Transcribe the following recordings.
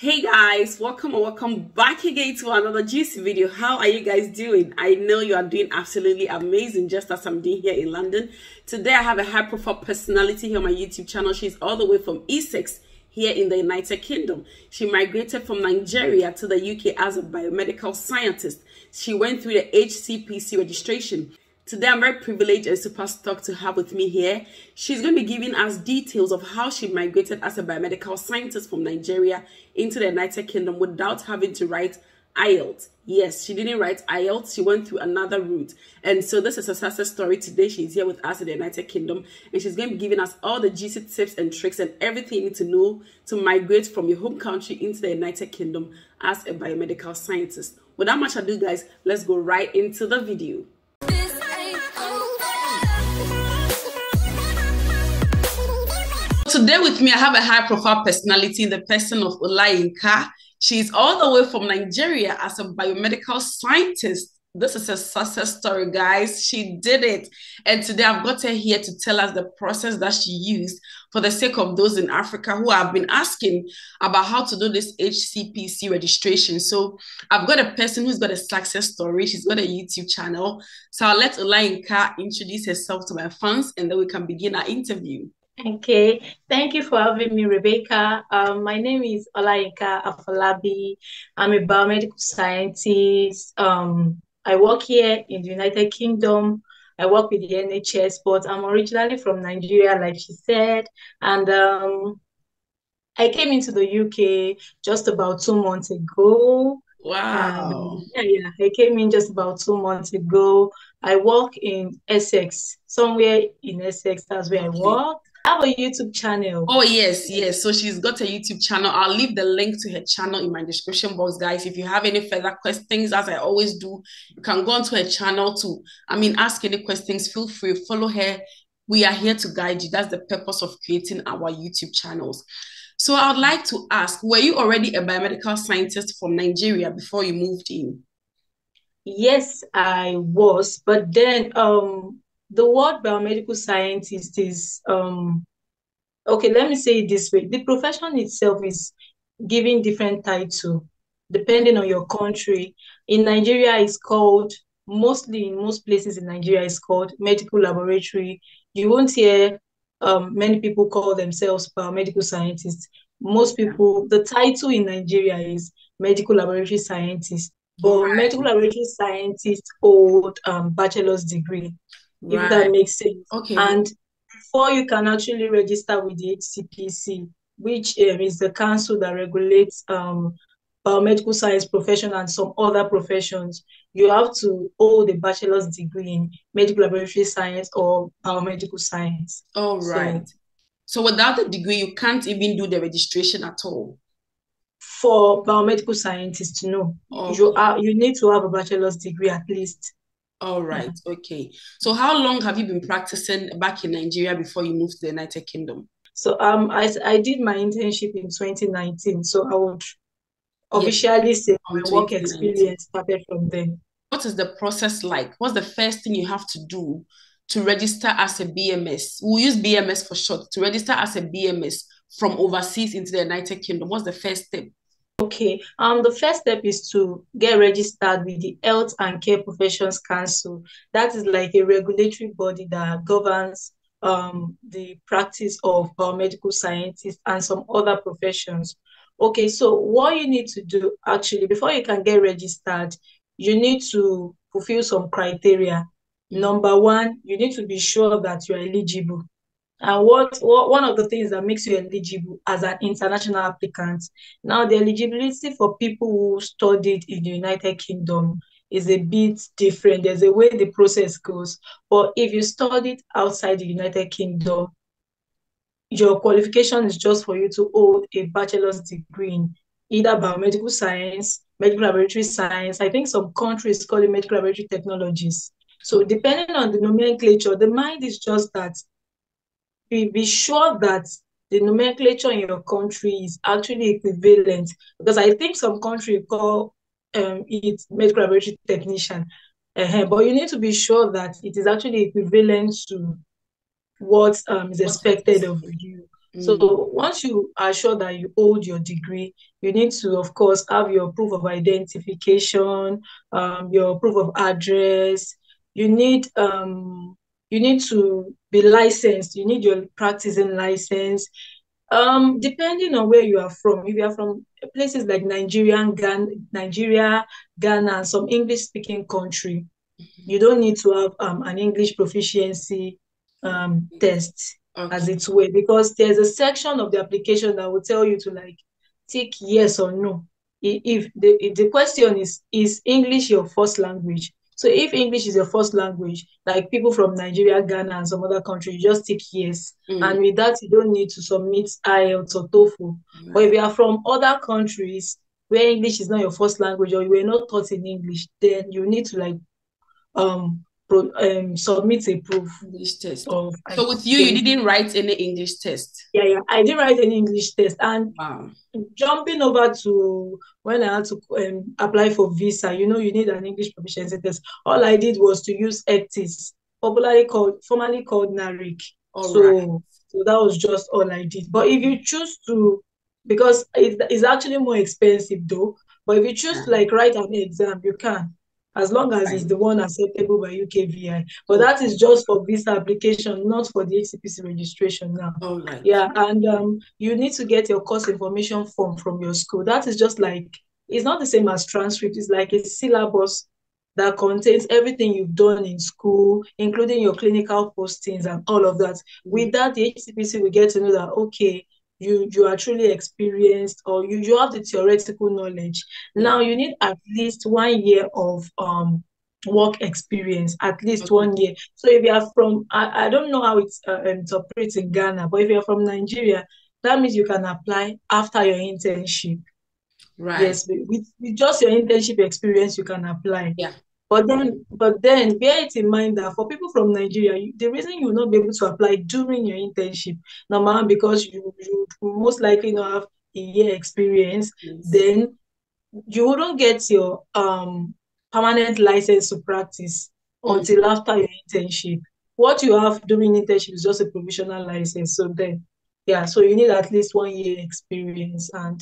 hey guys welcome and welcome back again to another juicy video. How are you guys doing? I know you are doing absolutely amazing just as i'm doing here in london. Today i have a high profile personality here on my youtube channel. She's all the way from essex here in the united kingdom. She migrated from nigeria to the uk as a biomedical scientist. She went through the hcpc registration Today, I'm very privileged and super stoked to have with me here. She's going to be giving us details of how she migrated as a biomedical scientist from Nigeria into the United Kingdom without having to write IELTS. Yes, she didn't write IELTS. She went through another route. And so this is a success story today. She's here with us in the United Kingdom and she's going to be giving us all the juicy tips and tricks and everything you need to know to migrate from your home country into the United Kingdom as a biomedical scientist. Without much ado, guys, let's go right into the video. Today with me, I have a high profile personality in the person of Olayinka. She's all the way from Nigeria as a biomedical scientist. This is a success story, guys. She did it. And today I've got her here to tell us the process that she used for the sake of those in Africa who have been asking about how to do this HCPC registration. So I've got a person who's got a success story. She's got a YouTube channel. So I'll let Olayinka introduce herself to my fans and then we can begin our interview. Okay, thank you for having me, Rebecca. Um, my name is Olayinka Afolabi. I'm a biomedical scientist. Um, I work here in the United Kingdom. I work with the NHS, but I'm originally from Nigeria, like she said. And um, I came into the UK just about two months ago. Wow. yeah, yeah. I came in just about two months ago. I work in Essex, somewhere in Essex. That's where okay. I work have a YouTube channel. Oh, yes, yes. So she's got a YouTube channel. I'll leave the link to her channel in my description box, guys. If you have any further questions, as I always do, you can go onto her channel to, I mean, ask any questions. Feel free, follow her. We are here to guide you. That's the purpose of creating our YouTube channels. So I would like to ask, were you already a biomedical scientist from Nigeria before you moved in? Yes, I was, but then um the word biomedical scientist is um okay let me say it this way. The profession itself is giving different title depending on your country. In nigeria it's called mostly in most places in nigeria it's called medical laboratory. You won't hear um, many people call themselves biomedical scientists. Most people the title in nigeria is medical laboratory scientist but right. medical laboratory scientist hold um, bachelor's degree right. if that makes sense. Okay. And before you can actually register with the HCPC, which um, is the council that regulates um, biomedical science profession and some other professions, you have to hold a bachelor's degree in medical laboratory science or biomedical science. All right. So, so without a degree, you can't even do the registration at all. For biomedical scientists, no. Oh. You are you need to have a bachelor's degree at least. All right. Okay. So how long have you been practicing back in Nigeria before you moved to the United Kingdom? So um I, I did my internship in 2019. So I would officially yes. say my work experience started from then. What is the process like? What's the first thing you have to do to register as a BMS? We'll use BMS for short. To register as a BMS from overseas into the United Kingdom, what's the first step? Okay, um, the first step is to get registered with the Health and Care Professions Council. That is like a regulatory body that governs um, the practice of our medical scientists and some other professions. Okay, so what you need to do actually before you can get registered, you need to fulfill some criteria. Number one, you need to be sure that you're eligible. And what, what one of the things that makes you eligible as an international applicant. Now, the eligibility for people who studied in the United Kingdom is a bit different. There's a way the process goes. But if you studied outside the United Kingdom, your qualification is just for you to hold a bachelor's degree in either biomedical science, medical laboratory science. I think some countries call it medical laboratory technologies. So depending on the nomenclature, the mind is just that be, be sure that the nomenclature in your country is actually equivalent because I think some country call um, it medical laboratory technician, uh, but you need to be sure that it is actually equivalent to what um, is expected of you. Mm. So once you are sure that you hold your degree, you need to, of course, have your proof of identification, um, your proof of address. You need um, you need to be licensed. You need your practicing license. Um, depending on where you are from, if you are from places like Nigeria, Ghana, Nigeria, Ghana, some English-speaking country, mm-hmm. you don't need to have um, an English proficiency um, test okay. as it were, because there's a section of the application that will tell you to like tick yes or no. If the if the question is is English your first language, so if English is your first language, like people from Nigeria, Ghana, and some other country, you just tick yes. Mm. And with that, you don't need to submit IELTS or TOEFL. Right. But if you are from other countries where English is not your first language or you were not taught in English, then you need to like um pro, um submit a proof English test. Of, so with you, you didn't write any English test. Yeah, yeah, I didn't write any English test, and wow. jumping over to when I had to um, apply for visa, you know, you need an English proficiency test. All I did was to use Ecctis, popularly called, formerly called NARIC. so, right. so that was just all I did. But if you choose to, because it, it's actually more expensive though, but if you choose to like write an exam, you can as long as it's the one acceptable by UKVI. But that is just for visa application, not for the HCPC registration now. Oh, right. Yeah, and um, you need to get your course information form from your school. That is just like, it's not the same as transcript. It's like a syllabus that contains everything you've done in school, including your clinical postings and all of that. With that, the HCPC will get to know that, okay, you you are truly experienced or you, you have the theoretical knowledge. Now you need at least one year of um work experience at least okay. one year. So if you are from i, I don't know how it's uh, operates in ghana but if you're from nigeria that means you can apply after your internship. Right. Yes with, with just your internship experience you can apply. Yeah but then, but then bear it in mind that for people from Nigeria, the reason you will not be able to apply during your internship, number one, because you, you most likely not have a year experience, yes. then you wouldn't get your um permanent license to practice mm-hmm. until after your internship. What you have during internship is just a provisional license. So then, yeah, so you need at least one year experience and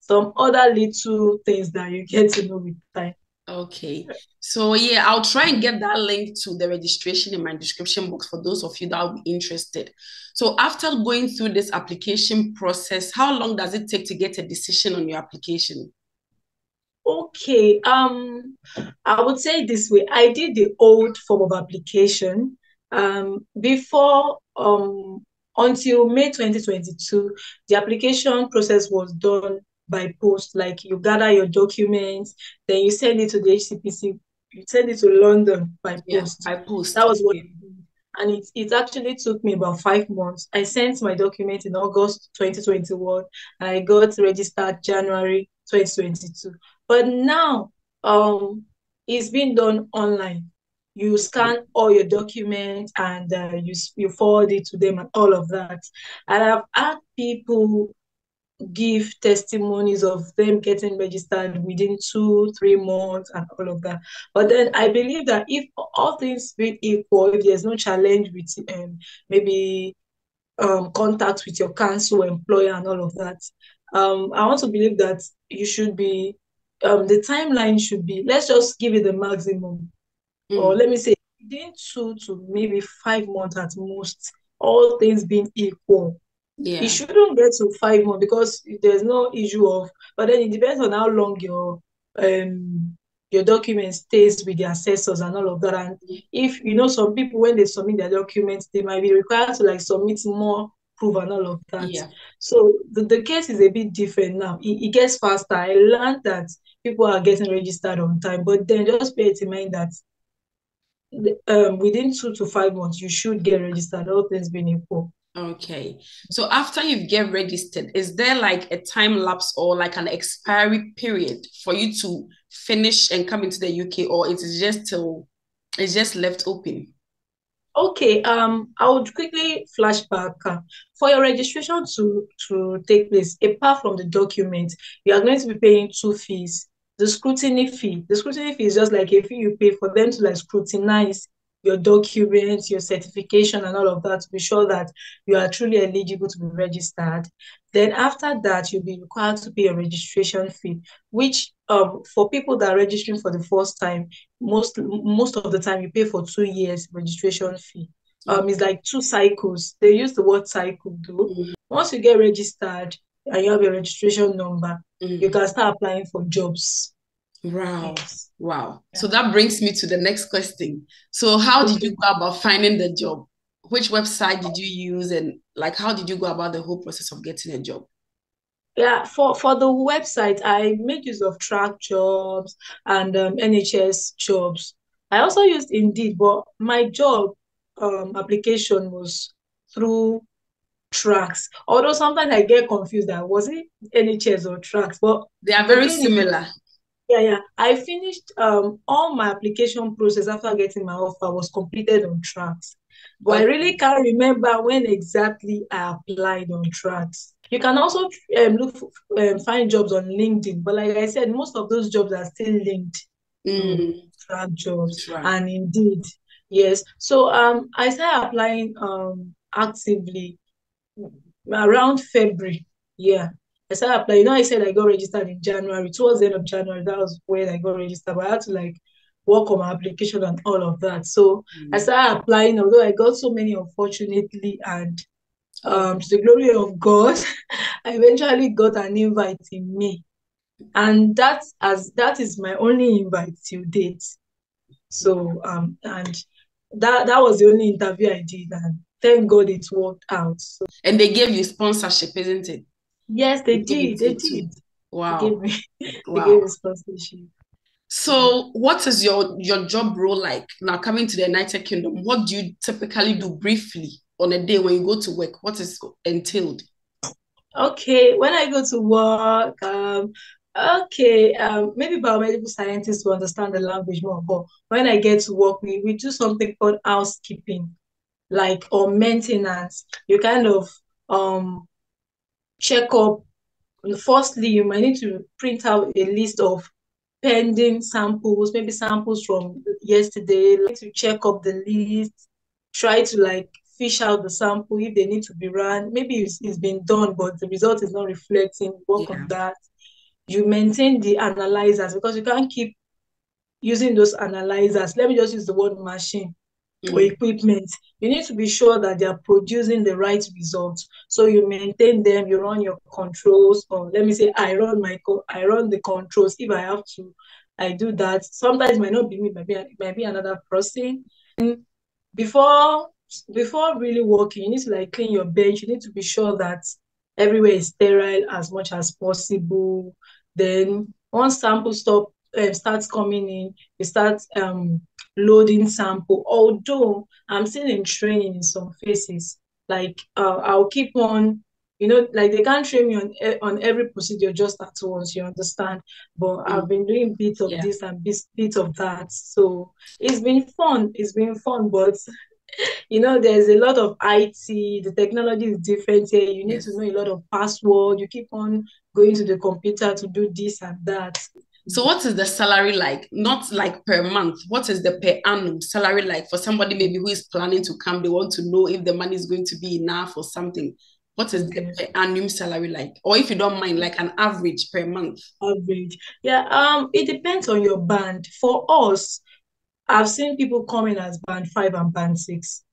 some other little things that you get to know with time. Okay. So yeah, I'll try and get that link to the registration in my description box for those of you that will be interested. So after going through this application process, how long does it take to get a decision on your application? Okay. Um, I would say this way. I did the old form of application. Um, before um until May 2022, the application process was done by post. Like you gather your documents, then you send it to the HCPC. You send it to London by post. Yeah, by post. That was what. And it, it actually took me about five months. I sent my document in August 2021 and I got registered January 2022. But now um it's been done online. You scan all your documents and uh, you you forward it to them and all of that. And I've had people give testimonies of them getting registered within two, three months and all of that. But then I believe that if all things being equal, if there's no challenge with um, maybe um, contact with your council, employer, and all of that, um, I want to believe that you should be, um, the timeline should be, let's just give it the maximum. Mm. Or let me say, within two to maybe five months at most, all things being equal yeah. It shouldn't get to five months because there's no issue of, but then it depends on how long your um your document stays with the assessors and all of that. And if you know some people when they submit their documents, they might be required to like submit more proof and all of that. Yeah. So the, the case is a bit different now. It, it gets faster. I learned that people are getting registered on time, but then just bear in mind that um, within two to five months, you should get registered, all things being equal. Okay. So after you get registered, is there like a time lapse or like an expiry period for you to finish and come into the UK or it is just till it's just left open? Okay, um, I would quickly flash back. Uh, for your registration to, to take place, apart from the document, you are going to be paying two fees. The scrutiny fee. The scrutiny fee is just like a fee you pay for them to like scrutinize your documents, your certification, and all of that to be sure that you are truly eligible to be registered. Then after that, you'll be required to pay a registration fee, which um, for people that are registering for the first time, most most of the time you pay for two years registration fee. Um, it's like two cycles. They use the word cycle though. Mm-hmm. Once you get registered and you have a registration number, mm-hmm. you can start applying for jobs. Wow. Wow. So that brings me to the next question. So how did you go about finding the job? Which website did you use and like how did you go about the whole process of getting a job? Yeah, for, for the website, I made use of Trac jobs and um, NHS jobs. I also used Indeed, but my job um, application was through tracks. Although sometimes I get confused that was it NHS or tracks, but they are very similar. Yeah, yeah. I finished um all my application process after getting my offer was completed on tracks. But I really can't remember when exactly I applied on tracks. You can also um, look for, um, find jobs on LinkedIn, but like I said, most of those jobs are still linked mm. Trac jobs. Right. And indeed, yes. So um, I started applying um actively around February. Yeah. I started applying. You know, I said I got registered in January. Towards the end of January, that was when I got registered. But I had to like work on my application and all of that. So mm-hmm. I started applying, although I got so many, unfortunately, and um, to the glory of God, I eventually got an invite in May, and that as that is my only invite till date. So um, and that that was the only interview I did, and thank God it worked out. So, and they gave you sponsorship, isn't it? Yes, they, they did. They did. Wow. They gave me, wow. they gave me sponsorship. So, what is your your job role like now? Coming to the United Kingdom, what do you typically do briefly on a day when you go to work? What is entailed? Okay, when I go to work, um, okay, um, maybe biomedical scientists to understand the language more. But when I get to work, we, we do something called housekeeping, like or maintenance. You kind of um check up. Firstly, you might need to print out a list of pending samples, maybe samples from yesterday, like to check up the list, try to like fish out the sample if they need to be run. Maybe it's, it's been done, but the result is not reflecting. Work yeah. on that. You maintain the analyzers because you can't keep using those analyzers. Let me just use the word machine. Or equipment, you need to be sure that they are producing the right results. So you maintain them, you run your controls, or let me say, I run my co- I run the controls if I have to. I do that. Sometimes might not be me, maybe it might be another person. And before before really working, you need to like clean your bench. You need to be sure that everywhere is sterile as much as possible. Then once sample stop uh, starts coming in, you start um loading sample. Although I'm still in training in some phases, like uh, I'll keep on, you know, like they can't train me on on every procedure just at once. You understand? But mm. I've been doing bits of yeah. this and bits, bits of that. So it's been fun. It's been fun, but you know, there's a lot of IT, the technology is different here. You need yes. to know a lot of password. You keep on going to the computer to do this and that. So what is the salary like? Not like per month. What is the per annum salary like for somebody maybe who is planning to come? They want to know if the money is going to be enough or something. What is the per annum salary like? Or if you don't mind, like an average per month. Average. Yeah, um, it depends on your band. For us, I've seen people coming as band five and band six.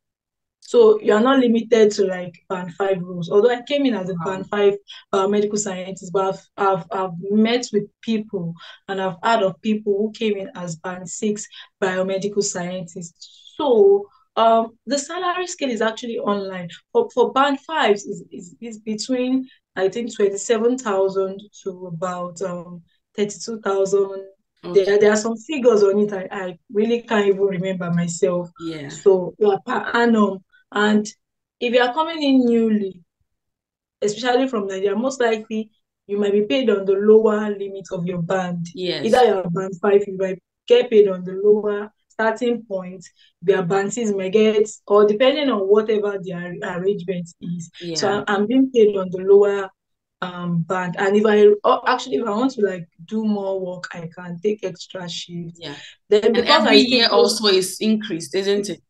So you're not limited to like band five rules. Although I came in as a band five uh, medical scientist, but I've, I've, I've met with people and I've heard of people who came in as band six biomedical scientists. So um, the salary scale is actually online. For, for band fives is, is, is between I think 27,000 to about um, 32,000 Okay. There, there are some figures on it I, I really can't even remember myself. Yeah. So yeah, per annum and if you are coming in newly, especially from Nigeria, most likely you might be paid on the lower limit of your band. Yes. Either you're band five, you might get paid on the lower starting point. Their band six may get, or depending on whatever their arrangement is. Yeah. So I'm, I'm being paid on the lower um band and if i oh, actually if i want to like do more work i can take extra shifts yeah then and every year also is increased isn't it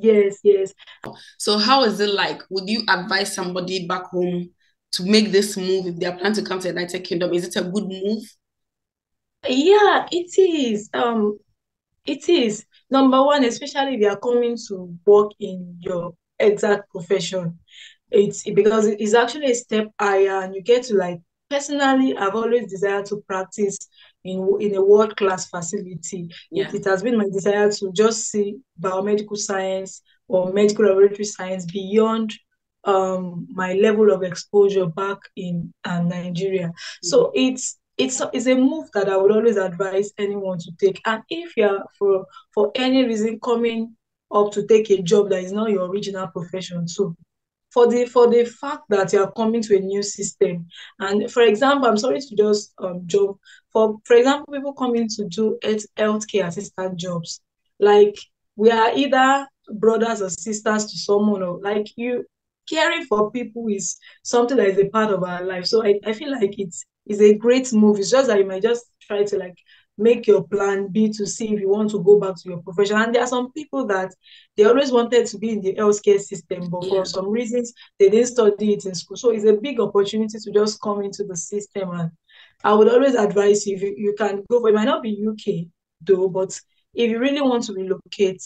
yes yes. So how is it like would you advise somebody back home to make this move if they are planning to come to the united kingdom? Is it a good move? Yeah it is. Um it is. Number one especially if you are coming to work in your exact profession. It's because it's actually a step higher and you get to like personally i've always desired to practice in in a world class facility yeah. it, it has been my desire to just see biomedical science or medical laboratory science beyond um my level of exposure back in uh, nigeria mm-hmm. so it's it's it's a move that I would always advise anyone to take. And if you're for for any reason coming up to take a job that is not your original profession, so for the for the fact that you are coming to a new system, and for example, I'm sorry to just um jump for for example, people coming to do health healthcare assistant jobs, like we are either brothers or sisters to someone or like you caring for people is something that is a part of our life. So I, I feel like it's it's a great move. It's just that you might just try to like make your plan B to see if you want to go back to your profession. And there are some people that they always wanted to be in the healthcare system, but yeah. for some reasons they didn't study it in school. So it's a big opportunity to just come into the system. And I would always advise you if you, you can go for it might not be UK though, but if you really want to relocate,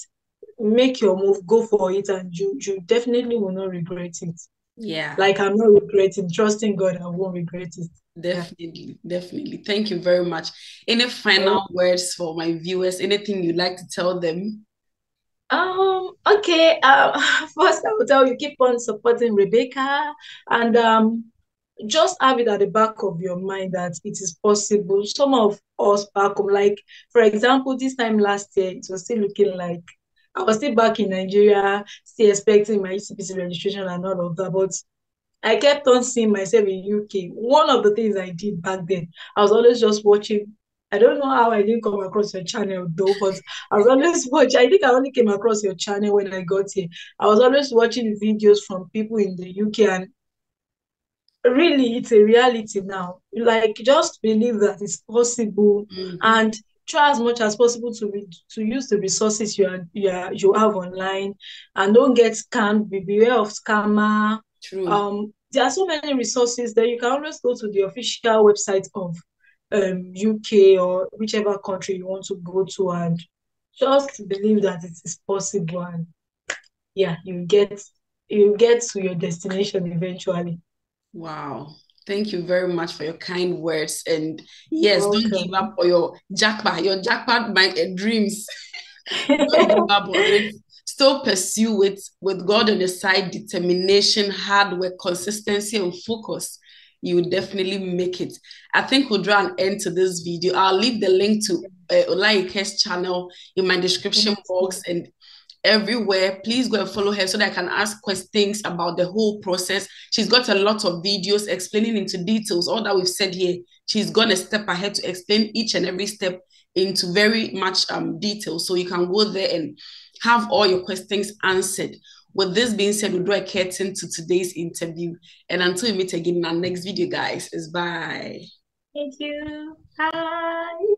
make your move, go for it, and you you definitely will not regret it. Yeah. Like I'm not regretting, trusting God, I won't regret it. Definitely, definitely. Thank you very much. Any final words for my viewers? Anything you'd like to tell them? Um, okay. Um, first I will tell you keep on supporting Rebecca and um just have it at the back of your mind that it is possible. Some of us back home, like for example, this time last year, it was still looking like I was still back in Nigeria, still expecting my HCPC registration and all of that. But I kept on seeing myself in UK. One of the things I did back then, I was always just watching. I don't know how I didn't come across your channel though, but I was always watching. I think I only came across your channel when I got here. I was always watching videos from people in the UK and really it's a reality now. Like just believe that it's possible mm-hmm. and try as much as possible to re- to use the resources you are, you are, you have online and don't get scammed. Be beware of scammer True. Um, there are so many resources that you can always go to the official website of um, UK or whichever country you want to go to and just believe that it is possible and yeah, you get you get to your destination eventually. Wow. Thank you very much for your kind words. And yes, don't give up on your jackpot, your jackpot my uh, dreams. don't give up on it still pursue it with God on your side, determination, hard work, consistency, and focus, you will definitely make it. I think we'll draw an end to this video. I'll leave the link to uh, Olaike's channel in my description box and everywhere. Please go and follow her so that I can ask questions about the whole process. She's got a lot of videos explaining into details all that we've said here. She's gone a step ahead to explain each and every step into very much um detail. So you can go there and have all your questions answered. With this being said, we'll draw a curtain to today's interview. And until we meet again in our next video, guys, is bye. Thank you. Bye.